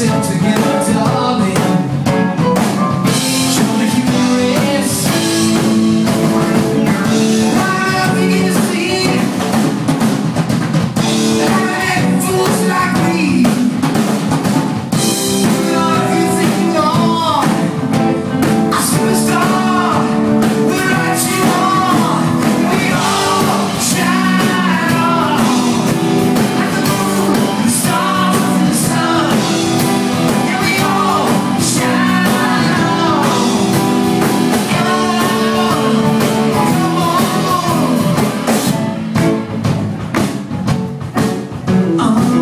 Sit together? song